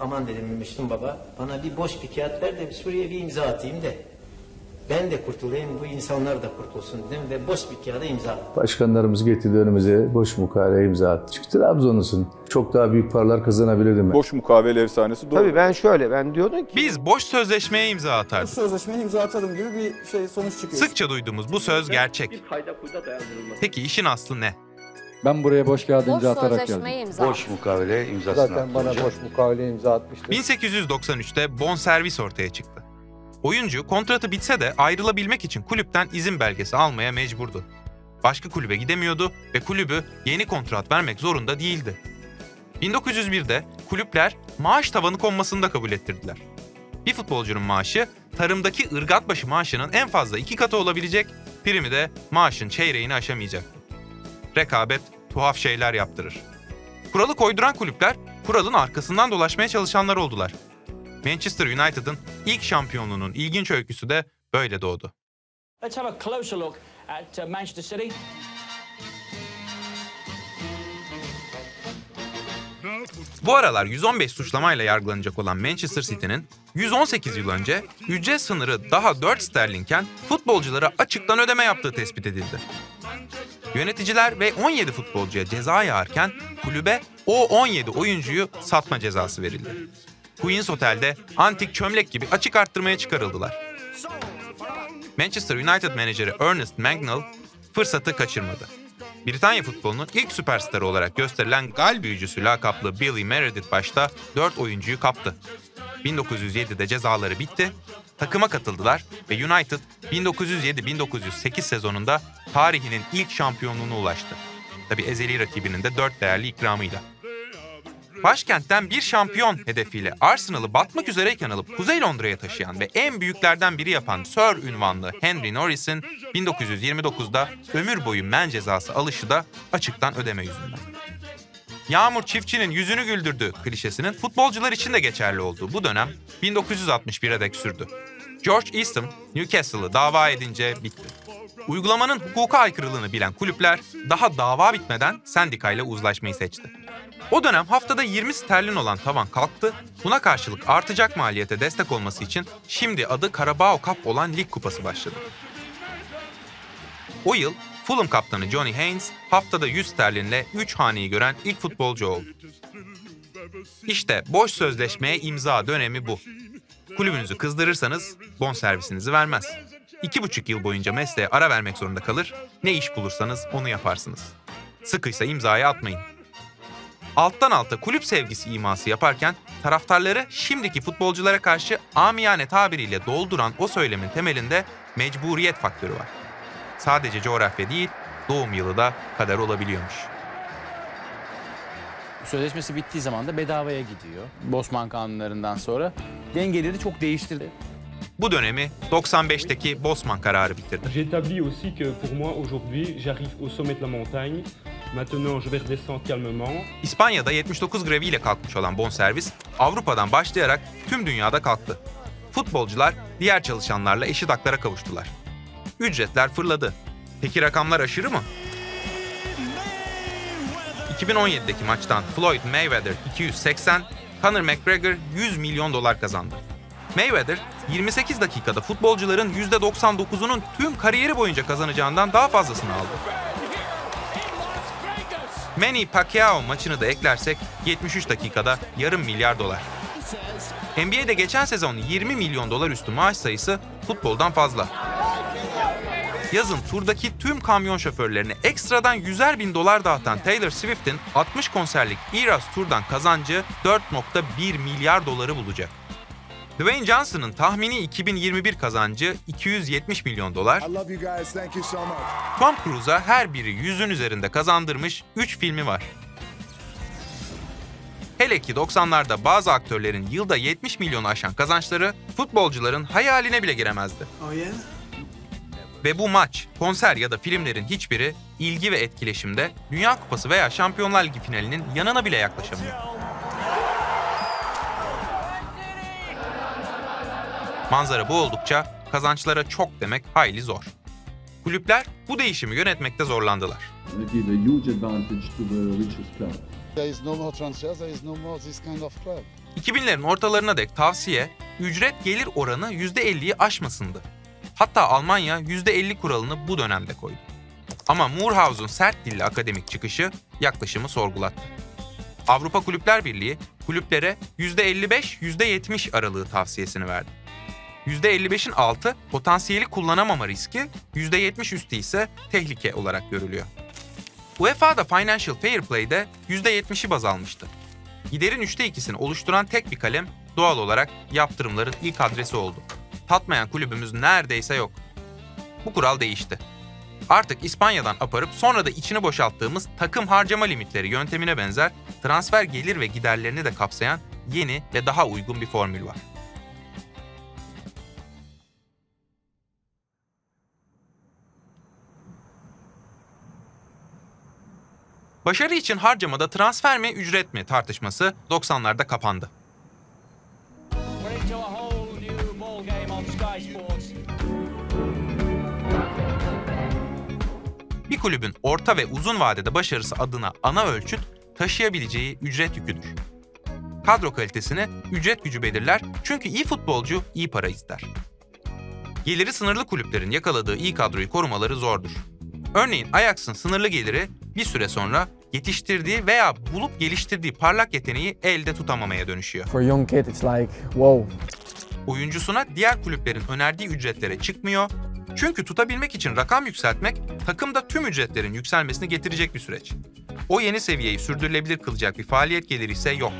aman dedim Müslüm Baba bana bir boş bir kağıt ver de Suriye'ye bir imza atayım de. Ben de kurtulayım, bu insanlar da kurtulsun dedim ve boş bir kağıda imza attım. Başkanlarımız getirdi önümüze boş mukavele imza attı. Çünkü Trabzonlusun. Çok daha büyük paralar kazanabilirdim ben. Boş mukavele efsanesi doğru. Tabii ben şöyle ben diyordum ki Biz boş sözleşmeye imza Bu atardık. sözleşmeye imza atalım gibi bir şey sonuç çıkıyor. Sıkça duyduğumuz bu söz gerçek. Peki işin aslı ne? Ben buraya boş kağıdı Boş imza atarak geldim. imza Boş mukavele imzasını zaten bana boş mukavele imza atmıştı. 1893'te bonservis ortaya çıktı. Oyuncu kontratı bitse de ayrılabilmek için kulüpten izin belgesi almaya mecburdu. Başka kulübe gidemiyordu ve kulübü yeni kontrat vermek zorunda değildi. 1901'de kulüpler maaş tavanı konmasını da kabul ettirdiler. Bir futbolcunun maaşı tarımdaki ırgatbaşı maaşının en fazla iki katı olabilecek, primi de maaşın çeyreğini aşamayacaktı. Rekabet tuhaf şeyler yaptırır. Kuralı koyduran kulüpler kuralın arkasından dolaşmaya çalışanlar oldular. Manchester United'ın ilk şampiyonluğunun ilginç öyküsü de böyle doğdu. Let's have a closer look at uh, Manchester City. Bu aralar 115 suçlamayla yargılanacak olan Manchester City'nin 118 yıl önce ücret sınırı daha 4 sterlinken futbolculara açıktan ödeme yaptığı tespit edildi. Yöneticiler ve 17 futbolcuya ceza yağarken kulübe o 17 oyuncuyu satma cezası verildi. Queen's Hotel'de antik çömlek gibi açık arttırmaya çıkarıldılar. Manchester United menajeri Ernest Mangnall fırsatı kaçırmadı. Britanya futbolunun ilk süperstarı olarak gösterilen gal büyücüsü lakaplı Billy Meredith başta 4 oyuncuyu kaptı. 1907'de cezaları bitti, takıma katıldılar ve United 1907-1908 sezonunda tarihinin ilk şampiyonluğuna ulaştı. Tabi ezeli rakibinin de 4 değerli ikramıyla. Başkentten bir şampiyon hedefiyle Arsenal'ı batmak üzereyken alıp Kuzey Londra'ya taşıyan ve en büyüklerden biri yapan Sir ünvanlı Henry Norris'in 1929'da ömür boyu men cezası alışı da açıktan ödeme yüzünden. Yağmur çiftçinin yüzünü güldürdü klişesinin futbolcular için de geçerli olduğu bu dönem 1961'e dek sürdü. George Eastham Newcastle'ı dava edince bitti. Uygulamanın hukuka aykırılığını bilen kulüpler daha dava bitmeden sendikayla uzlaşmayı seçti. O dönem haftada 20 sterlin olan tavan kalktı. Buna karşılık artacak maliyete destek olması için şimdi adı Carabao Cup olan lig kupası başladı. O yıl Fulham kaptanı Johnny Haynes haftada 100 sterlinle 3 haneyi gören ilk futbolcu oldu. İşte boş sözleşmeye imza dönemi bu. Kulübünüzü kızdırırsanız bonservisinizi vermez. İki buçuk yıl boyunca mesleğe ara vermek zorunda kalır, ne iş bulursanız onu yaparsınız. Sıkıysa imzayı atmayın. Alttan alta kulüp sevgisi iması yaparken taraftarları şimdiki futbolculara karşı amiyane tabiriyle dolduran o söylemin temelinde mecburiyet faktörü var. Sadece coğrafya değil, doğum yılı da kader olabiliyormuş. Sözleşmesi bittiği zaman da bedavaya gidiyor. Bosman kanunlarından sonra dengeleri çok değiştirdi. Bu dönemi 95'teki Bosman kararı bitirdi. J'établis aussi que pour moi aujourd'hui, j'arrive au sommet de la montagne. Maintenant, je vais redescendre calmement. İspanya'da 79 greviyle kalkmış olan bonservis Avrupa'dan başlayarak tüm dünyada kalktı. Futbolcular diğer çalışanlarla eşit haklara kavuştular. Ücretler fırladı. Peki rakamlar aşırı mı? 2017'deki maçtan Floyd Mayweather 280, Conor McGregor 100 milyon dolar kazandı. Mayweather 28 dakikada futbolcuların %99'unun tüm kariyeri boyunca kazanacağından daha fazlasını aldı. Manny Pacquiao maçını da eklersek 73 dakikada yarım milyar dolar. NBA'de geçen sezon 20 milyon dolar üstü maaş sayısı futboldan fazla. Yazın turdaki tüm kamyon şoförlerine ekstradan 100'er bin dolar dağıtan Taylor Swift'in 60 konserlik Eras Tur'dan kazancı 4.1 milyar doları bulacak. Dwayne Johnson'ın tahmini 2021 kazancı 270 milyon dolar, so. Tom Cruise'a her biri yüzün üzerinde kazandırmış 3 filmi var. Hele ki 90'larda bazı aktörlerin yılda 70 milyonu aşan kazançları futbolcuların hayaline bile giremezdi. Ve bu maç, konser ya da filmlerin hiçbiri ilgi ve etkileşimde Dünya Kupası veya Şampiyonlar Ligi finalinin yanına bile yaklaşamıyor. Manzara bu oldukça kazançlara çok demek hayli zor. Kulüpler bu değişimi yönetmekte zorlandılar. There is no more transfers. There is no more this kind of club. 2000'lerin ortalarına dek tavsiye, ücret gelir oranı %50'yi aşmasındı. Hatta Almanya %50 kuralını bu dönemde koydu. Ama Moorhouse'un sert dilli akademik çıkışı yaklaşımı sorgulattı. Avrupa Kulüpler Birliği kulüplere %55-%70 aralığı tavsiyesini verdi. %55'in altı potansiyeli kullanamama riski, %70 üstü ise tehlike olarak görülüyor. UEFA'da Financial Fair Play'de %70'i baz almıştı. Giderin üçte ikisini oluşturan tek bir kalem doğal olarak yaptırımların ilk adresi oldu. Tatmayan kulübümüz neredeyse yok. Bu kural değişti. Artık İspanya'dan aparıp sonra da içini boşalttığımız takım harcama limitleri yöntemine benzer transfer gelir ve giderlerini de kapsayan yeni ve daha uygun bir formül var. Başarı için harcamada transfer mi ücret mi tartışması 90'larda kapandı. Kulübün orta ve uzun vadede başarısı adına ana ölçüt taşıyabileceği ücret yüküdür. Kadro kalitesini ücret gücü belirler çünkü iyi futbolcu iyi para ister. Geliri sınırlı kulüplerin yakaladığı iyi kadroyu korumaları zordur. Örneğin Ajax'ın sınırlı geliri bir süre sonra yetiştirdiği veya bulup geliştirdiği parlak yeteneği elde tutamamaya dönüşüyor. For young kid, it's like, whoa. oyuncusuna diğer kulüplerin önerdiği ücretlere çıkmıyor. Çünkü tutabilmek için rakam yükseltmek takımda tüm ücretlerin yükselmesini getirecek bir süreç. O yeni seviyeyi sürdürülebilir kılacak bir faaliyet geliri ise yok.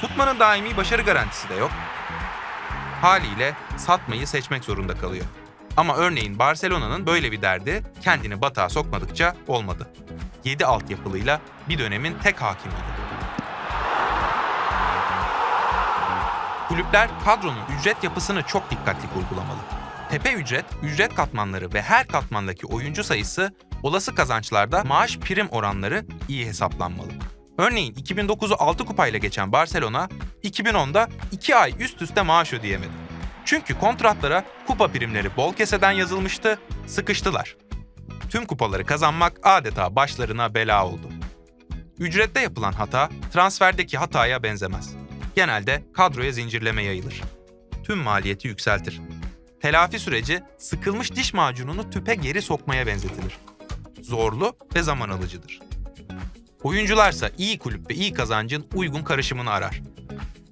Tutmanın daimi başarı garantisi de yok. Haliyle satmayı seçmek zorunda kalıyor. Ama örneğin Barcelona'nın böyle bir derdi kendini batağa sokmadıkça olmadı. 7 altyapılıyla bir dönemin tek hakimiydi. Kulüpler kadronun ücret yapısını çok dikkatli kurgulamalı. Tepe ücret, ücret katmanları ve her katmandaki oyuncu sayısı, olası kazançlarda maaş prim oranları iyi hesaplanmalı. Örneğin 2009'u 6 kupayla geçen Barcelona, 2010'da 2 ay üst üste maaş ödeyemedi. Çünkü kontratlara kupa primleri bol keseden yazılmıştı, sıkıştılar. Tüm kupaları kazanmak adeta başlarına bela oldu. Ücrette yapılan hata transferdeki hataya benzemez. Genelde kadroya zincirleme yayılır. Tüm maliyeti yükseltir. Telafi süreci sıkılmış diş macununu tüpe geri sokmaya benzetilir. Zorlu ve zaman alıcıdır. Oyuncularsa iyi kulüp ve iyi kazancın uygun karışımını arar.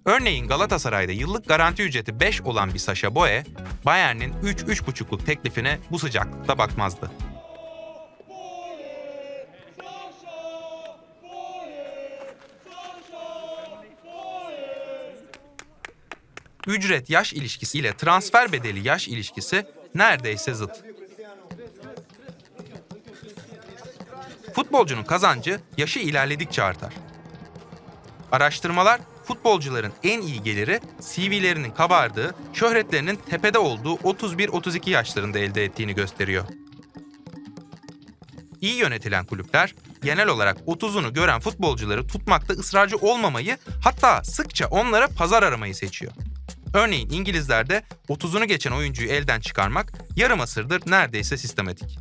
Örneğin Galatasaray'da yıllık garanti ücreti 5 olan bir Sasha Boye, Bayern'in 3-3,5'luk teklifine bu sıcaklıkta bakmazdı. Ücret yaş ilişkisi ile transfer bedeli yaş ilişkisi neredeyse zıt. Futbolcunun kazancı yaşı ilerledikçe artar. Araştırmalar futbolcuların en iyi geliri CV'lerinin kabardığı, şöhretlerinin tepede olduğu 31-32 yaşlarında elde ettiğini gösteriyor. İyi yönetilen kulüpler genel olarak 30'unu gören futbolcuları tutmakta ısrarcı olmamayı, hatta sıkça onlara pazar aramayı seçiyor. Örneğin İngilizlerde 30'unu geçen oyuncuyu elden çıkarmak yarım asırdır neredeyse sistematik.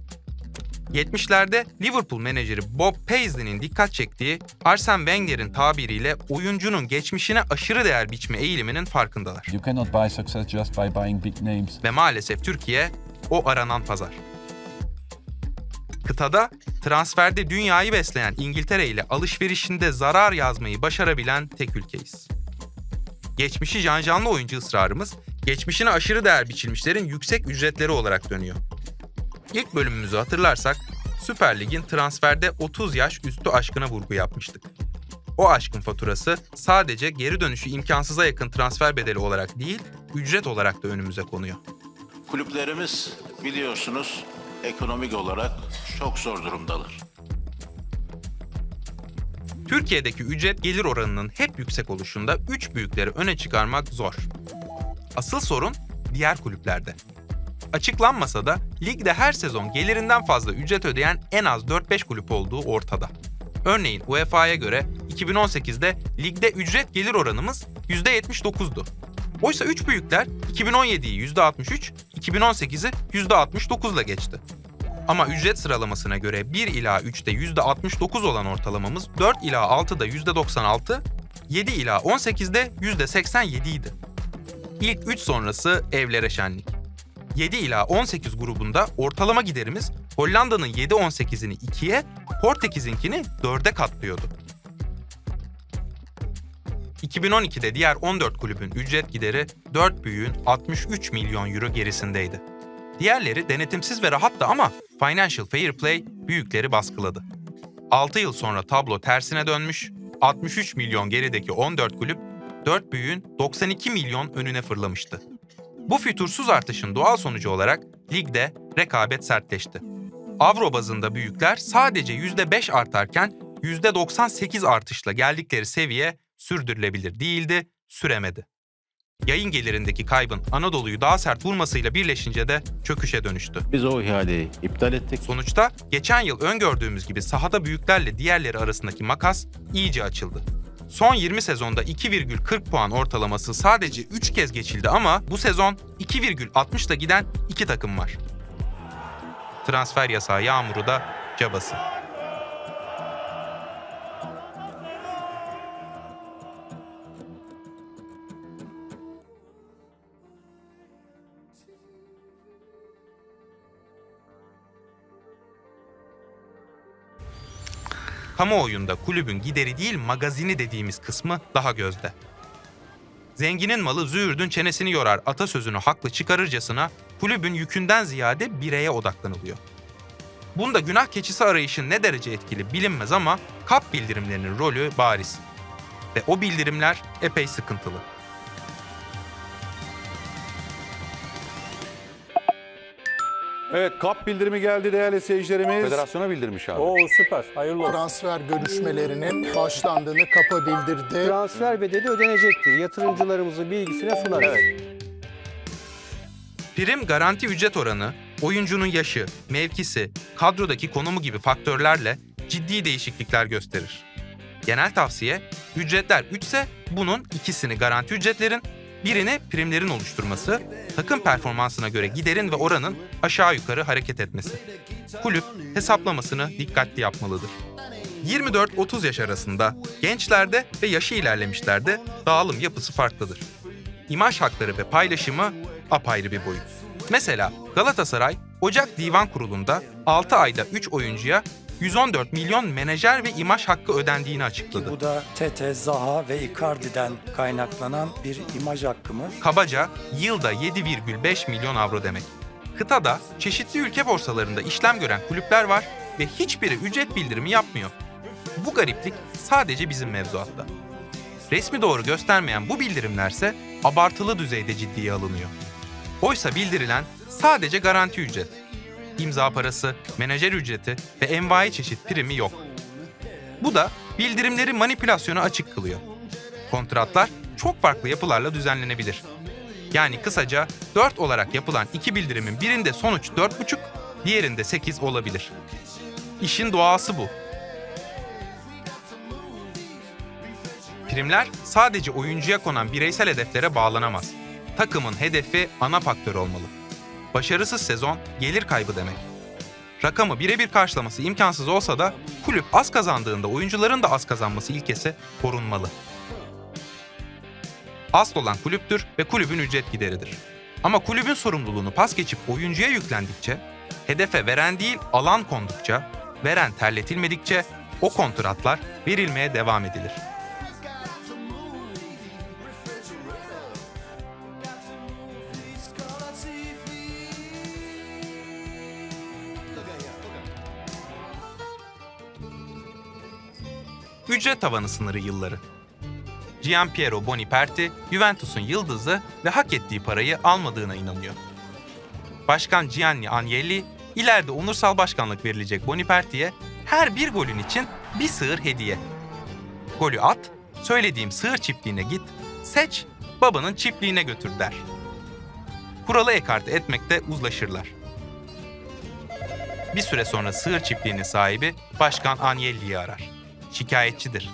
70'lerde Liverpool menajeri Bob Paisley'nin dikkat çektiği Arsene Wenger'in tabiriyle oyuncunun geçmişine aşırı değer biçme eğiliminin farkındalar. You cannot buy success just by buying big names. Ve maalesef Türkiye o aranan pazar. Kıtada transferde dünyayı besleyen İngiltere ile alışverişinde zarar yazmayı başarabilen tek ülkeyiz. Geçmişi cancanlı oyuncu ısrarımız, geçmişine aşırı değer biçilmişlerin yüksek ücretleri olarak dönüyor. İlk bölümümüzü hatırlarsak Süper Lig'in transferde 30 yaş üstü aşkına vurgu yapmıştık. O aşkın faturası sadece geri dönüşü imkansıza yakın transfer bedeli olarak değil, ücret olarak da önümüze konuyor. Kulüplerimiz biliyorsunuz ekonomik olarak çok zor durumdalar. Türkiye'deki ücret gelir oranının hep yüksek oluşunda üç büyükleri öne çıkarmak zor. Asıl sorun diğer kulüplerde. Açıklanmasa da ligde her sezon gelirinden fazla ücret ödeyen en az 4-5 kulüp olduğu ortada. Örneğin UEFA'ya göre 2018'de ligde ücret gelir oranımız %79'du. Oysa 3 büyükler 2017'yi %63, 2018'i %69'la geçti. Ama ücret sıralamasına göre 1 ila 3'te %69 olan ortalamamız 4 ila 6'da %96, 7 ila 18'de %87 idi. İlk 3 sonrası evlere şenlik. 7 ila 18 grubunda ortalama giderimiz Hollanda'nın 7-18'ini 2'ye, Portekiz'inkini 4'e katlıyordu. 2012'de diğer 14 kulübün ücret gideri 4 büyüğün 63 milyon euro gerisindeydi. Diğerleri denetimsiz ve rahattı ama Financial Fair Play büyükleri baskıladı. 6 yıl sonra tablo tersine dönmüş, 63 milyon gerideki 14 kulüp 4 büyüğün 92 milyon önüne fırlamıştı. Bu fütursuz artışın doğal sonucu olarak ligde rekabet sertleşti. Avro bazında büyükler sadece %5 artarken %98 artışla geldikleri seviye sürdürülebilir değildi, süremedi. Yayın gelirindeki kaybın Anadolu'yu daha sert vurmasıyla birleşince de çöküşe dönüştü. Biz o ihaleyi iptal ettik. Sonuçta geçen yıl öngördüğümüz gibi sahada büyüklerle diğerleri arasındaki makas iyice açıldı. Son 20 sezonda 2,40 puan ortalaması sadece 3 kez geçildi ama bu sezon 2,60'la giden 2 takım var. Transfer yasağı yağmuru da cabası. Kamuoyunda kulübün gideri değil magazini dediğimiz kısmı daha gözde. Zenginin malı züğürdün çenesini yorar atasözünü haklı çıkarırcasına kulübün yükünden ziyade bireye odaklanılıyor. Bunda günah keçisi arayışın ne derece etkili bilinmez ama kap bildirimlerinin rolü bariz. Ve o bildirimler epey sıkıntılı. Evet kap bildirimi geldi değerli seyircilerimiz. Federasyona bildirmiş abi. Oo süper. Hayırlı olsun. Transfer görüşmelerinin başlandığını kapa bildirdi. Transfer bedeli ödenecektir. Yatırımcılarımızın bilgisine sunarız. Evet. Prim garanti ücret oranı, oyuncunun yaşı, mevkisi, kadrodaki konumu gibi faktörlerle ciddi değişiklikler gösterir. Genel tavsiye, ücretler 3 ise bunun ikisini garanti ücretlerin, birini primlerin oluşturması, takım performansına göre giderin ve oranın aşağı yukarı hareket etmesi. Kulüp hesaplamasını dikkatli yapmalıdır. 24-30 yaş arasında gençlerde ve yaşı ilerlemişlerde dağılım yapısı farklıdır. İmaj hakları ve paylaşımı apayrı bir boyut. Mesela Galatasaray Ocak Divan Kurulu'nda 6 ayda 3 oyuncuya 114 milyon menajer ve imaj hakkı ödendiğini açıkladı. Bu da Tete, Zaha ve Icardi'den kaynaklanan bir imaj hakkımız. Kabaca yılda 7,5 milyon avro demek. Kıtada çeşitli ülke borsalarında işlem gören kulüpler var ve hiçbiri ücret bildirimi yapmıyor. Bu gariplik sadece bizim mevzuatta. Resmi doğru göstermeyen bu bildirimlerse abartılı düzeyde ciddiye alınıyor. Oysa bildirilen sadece garanti ücret. İmza parası, menajer ücreti ve envai çeşit primi yok. Bu da bildirimleri manipülasyona açık kılıyor. Kontratlar çok farklı yapılarla düzenlenebilir. Yani kısaca 4 olarak yapılan iki bildirimin birinde sonuç 4,5, diğerinde 8 olabilir. İşin doğası bu. Primler sadece oyuncuya konan bireysel hedeflere bağlanamaz. Takımın hedefi ana faktör olmalı. Başarısız sezon gelir kaybı demek. Rakamı birebir karşılaması imkansız olsa da kulüp az kazandığında oyuncuların da az kazanması ilkesi korunmalı. Asıl olan kulüptür ve kulübün ücret gideridir. Ama kulübün sorumluluğunu pas geçip oyuncuya yüklendikçe, hedefe veren değil alan kondukça, veren terletilmedikçe o kontratlar verilmeye devam edilir. Ücret tavanı sınırı yılları. Gianpiero Boniperti, Juventus'un yıldızı ve hak ettiği parayı almadığına inanıyor. Başkan Gianni Agnelli, ileride onursal başkanlık verilecek Boniperti'ye her bir golün için bir sığır hediye. Golü at, söylediğim sığır çiftliğine git, seç, babanın çiftliğine götür der. Kuralı ekarte etmekte uzlaşırlar. Bir süre sonra sığır çiftliğinin sahibi Başkan Agnelli'yi arar. Şikayetçidir.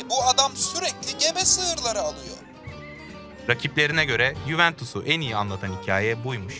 E bu adam sürekli gebe sığırları alıyor. Rakiplerine göre Juventus'u en iyi anlatan hikaye buymuş.